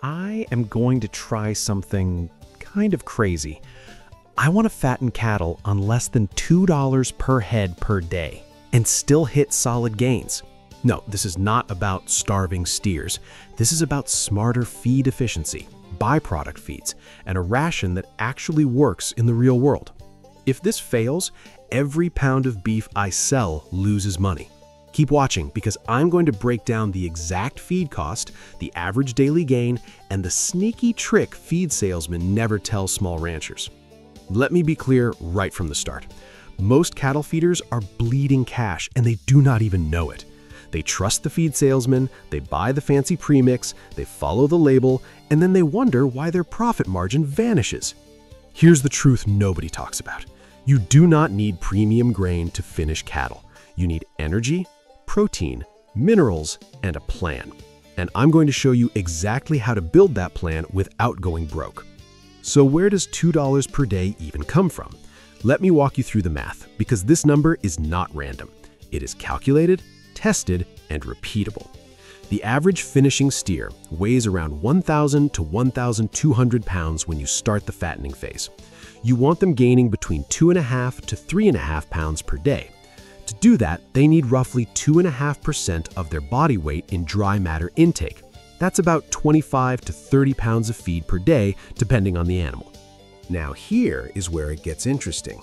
I am going to try something kind of crazy. I want to fatten cattle on less than $2 per head per day and still hit solid gains. No, this is not about starving steers. This is about smarter feed efficiency, byproduct feeds, and a ration that actually works in the real world. If this fails, every pound of beef I sell loses money. Keep watching because I'm going to break down the exact feed cost, the average daily gain, and the sneaky trick feed salesmen never tell small ranchers. Let me be clear right from the start. Most cattle feeders are bleeding cash and they do not even know it. They trust the feed salesman, they buy the fancy premix, they follow the label, and then they wonder why their profit margin vanishes. Here's the truth nobody talks about. You do not need premium grain to finish cattle. You need energy, protein, minerals, and a plan. And I'm going to show you exactly how to build that plan without going broke. So where does $2 per day even come from? Let me walk you through the math, because this number is not random. It is calculated, tested, and repeatable. The average finishing steer weighs around 1,000 to 1,200 pounds when you start the fattening phase you want them gaining between 2.5 to 3.5 pounds per day. Do that, they need roughly 2.5% of their body weight in dry matter intake. That's about 25 to 30 pounds of feed per day, depending on the animal. Now here is where it gets interesting.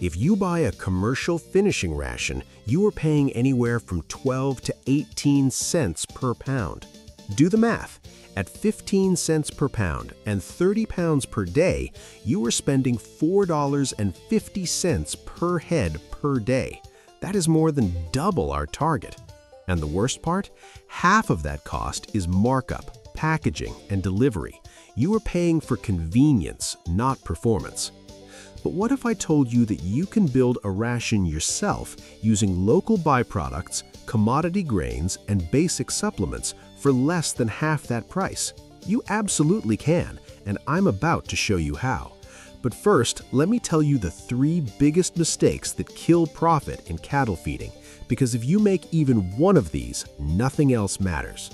If you buy a commercial finishing ration, you are paying anywhere from 12 to 18 cents per pound. Do the math. At 15 cents per pound and 30 pounds per day, you are spending $4.50 per head per day. That is more than double our target. And the worst part? Half of that cost is markup, packaging, and delivery. You are paying for convenience, not performance. But what if I told you that you can build a ration yourself using local byproducts, commodity grains, and basic supplements for less than half that price? You absolutely can, and I'm about to show you how. But first, let me tell you the three biggest mistakes that kill profit in cattle feeding, because if you make even one of these, nothing else matters.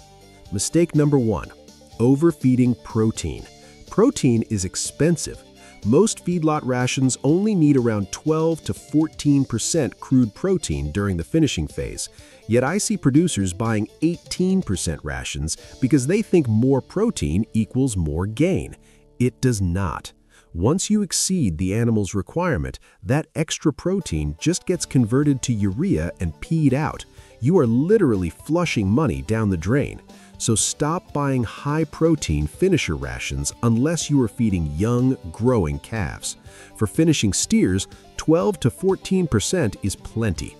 Mistake number one, overfeeding protein. Protein is expensive, most feedlot rations only need around 12 to 14% crude protein during the finishing phase, yet I see producers buying 18% rations because they think more protein equals more gain. It does not. Once you exceed the animal's requirement, that extra protein just gets converted to urea and peed out. You are literally flushing money down the drain. So stop buying high-protein finisher rations unless you are feeding young, growing calves. For finishing steers, 12 to 14% is plenty.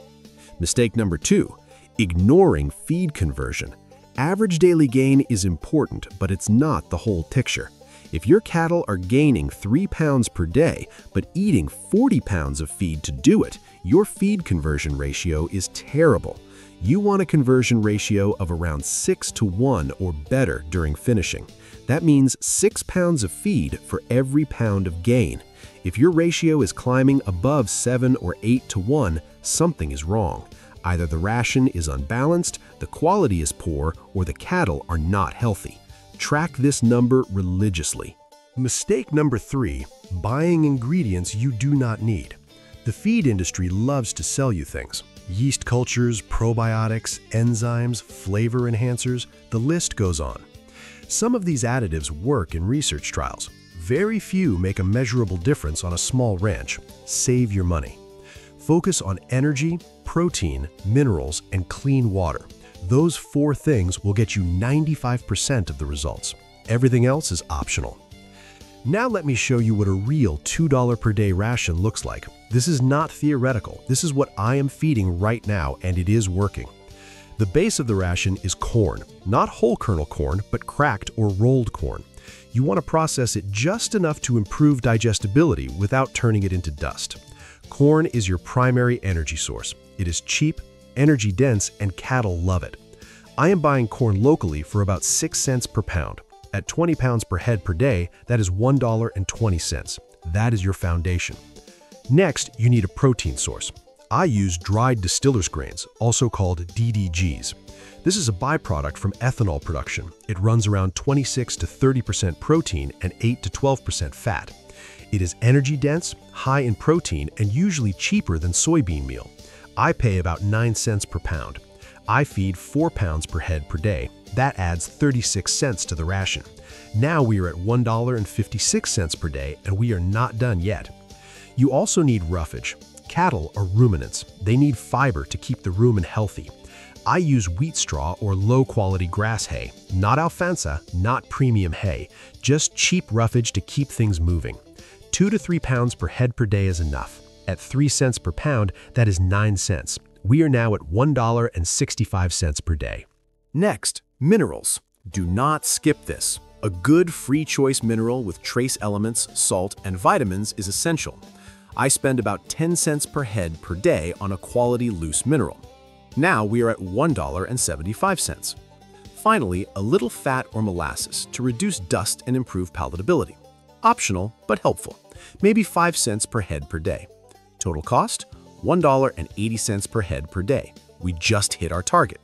Mistake number two, ignoring feed conversion. Average daily gain is important, but it's not the whole picture. If your cattle are gaining 3 pounds per day, but eating 40 pounds of feed to do it, your feed conversion ratio is terrible you want a conversion ratio of around 6 to 1 or better during finishing. That means 6 pounds of feed for every pound of gain. If your ratio is climbing above 7 or 8 to 1, something is wrong. Either the ration is unbalanced, the quality is poor, or the cattle are not healthy. Track this number religiously. Mistake number 3. Buying ingredients you do not need. The feed industry loves to sell you things yeast cultures, probiotics, enzymes, flavor enhancers, the list goes on. Some of these additives work in research trials. Very few make a measurable difference on a small ranch. Save your money. Focus on energy, protein, minerals, and clean water. Those four things will get you 95% of the results. Everything else is optional. Now let me show you what a real $2 per day ration looks like. This is not theoretical. This is what I am feeding right now, and it is working. The base of the ration is corn, not whole kernel corn, but cracked or rolled corn. You want to process it just enough to improve digestibility without turning it into dust. Corn is your primary energy source. It is cheap, energy dense, and cattle love it. I am buying corn locally for about 6 cents per pound. At 20 pounds per head per day, that is $1.20. That is your foundation. Next, you need a protein source. I use dried distiller's grains, also called DDGs. This is a byproduct from ethanol production. It runs around 26 to 30% protein and 8 to 12% fat. It is energy dense, high in protein, and usually cheaper than soybean meal. I pay about 9 cents per pound. I feed 4 pounds per head per day. That adds 36 cents to the ration. Now we are at $1.56 per day, and we are not done yet. You also need roughage. Cattle are ruminants. They need fiber to keep the rumen healthy. I use wheat straw or low-quality grass hay, not alfalfa, not premium hay, just cheap roughage to keep things moving. Two to three pounds per head per day is enough. At 3 cents per pound, that is 9 cents. We are now at $1.65 per day. Next, minerals. Do not skip this. A good free choice mineral with trace elements, salt, and vitamins is essential. I spend about 10 cents per head per day on a quality loose mineral. Now we are at $1.75. Finally, a little fat or molasses to reduce dust and improve palatability. Optional, but helpful. Maybe 5 cents per head per day. Total cost? $1.80 per head per day. We just hit our target.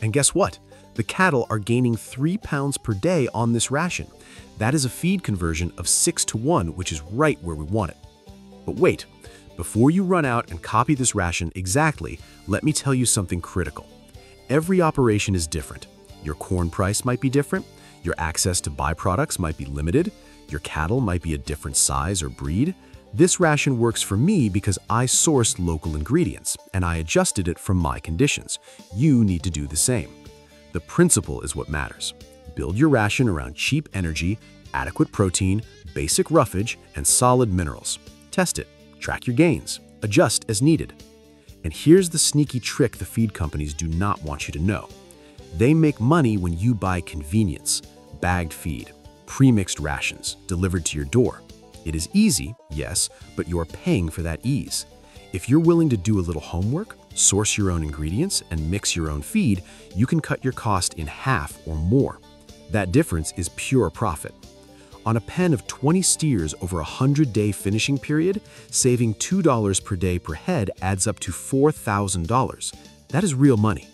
And guess what? The cattle are gaining 3 pounds per day on this ration. That is a feed conversion of 6 to 1, which is right where we want it. But wait, before you run out and copy this ration exactly, let me tell you something critical. Every operation is different. Your corn price might be different, your access to byproducts might be limited, your cattle might be a different size or breed. This ration works for me because I sourced local ingredients and I adjusted it from my conditions. You need to do the same. The principle is what matters. Build your ration around cheap energy, adequate protein, basic roughage, and solid minerals. Test it, track your gains, adjust as needed. And here's the sneaky trick the feed companies do not want you to know. They make money when you buy convenience, bagged feed, pre-mixed rations delivered to your door. It is easy, yes, but you are paying for that ease. If you're willing to do a little homework, source your own ingredients, and mix your own feed, you can cut your cost in half or more. That difference is pure profit. On a pen of 20 steers over a 100-day finishing period, saving $2 per day per head adds up to $4,000. That is real money.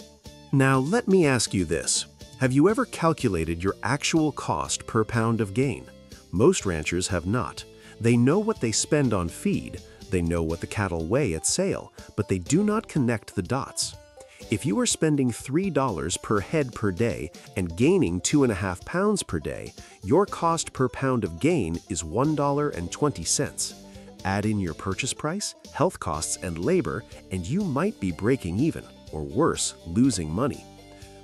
Now let me ask you this. Have you ever calculated your actual cost per pound of gain? Most ranchers have not. They know what they spend on feed, they know what the cattle weigh at sale, but they do not connect the dots. If you are spending $3 per head per day and gaining 2.5 pounds per day, your cost per pound of gain is $1.20. Add in your purchase price, health costs, and labor, and you might be breaking even, or worse, losing money.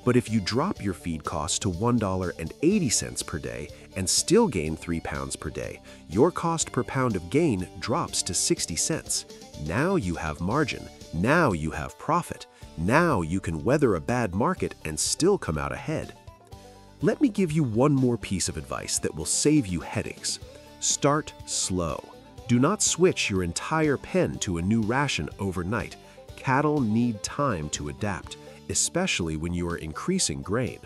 But if you drop your feed costs to $1.80 per day and still gain 3 pounds per day, your cost per pound of gain drops to 60 cents. Now you have margin. Now you have profit. Now you can weather a bad market and still come out ahead. Let me give you one more piece of advice that will save you headaches. Start slow. Do not switch your entire pen to a new ration overnight. Cattle need time to adapt especially when you are increasing grain.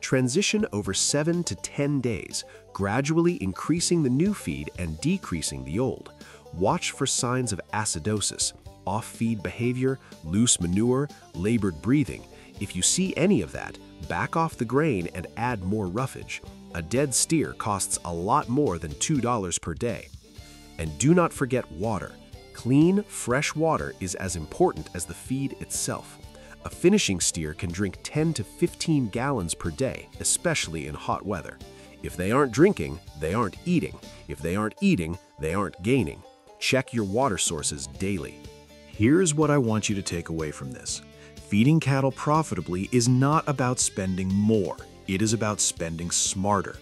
Transition over 7 to 10 days, gradually increasing the new feed and decreasing the old. Watch for signs of acidosis, off-feed behavior, loose manure, labored breathing. If you see any of that, back off the grain and add more roughage. A dead steer costs a lot more than $2 per day. And do not forget water. Clean, fresh water is as important as the feed itself. A finishing steer can drink 10 to 15 gallons per day, especially in hot weather. If they aren't drinking, they aren't eating. If they aren't eating, they aren't gaining. Check your water sources daily. Here's what I want you to take away from this. Feeding cattle profitably is not about spending more. It is about spending smarter.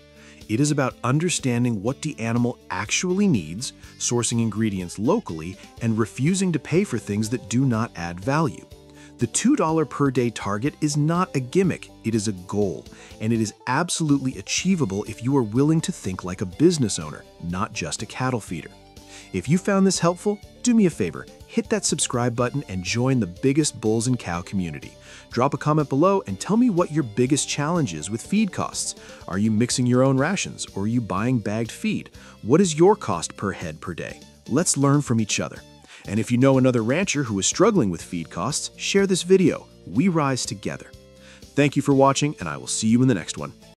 It is about understanding what the animal actually needs, sourcing ingredients locally, and refusing to pay for things that do not add value. The $2 per day target is not a gimmick, it is a goal, and it is absolutely achievable if you are willing to think like a business owner, not just a cattle feeder. If you found this helpful, do me a favor, hit that subscribe button and join the biggest bulls and cow community. Drop a comment below and tell me what your biggest challenge is with feed costs. Are you mixing your own rations or are you buying bagged feed? What is your cost per head per day? Let's learn from each other. And if you know another rancher who is struggling with feed costs, share this video. We rise together. Thank you for watching, and I will see you in the next one.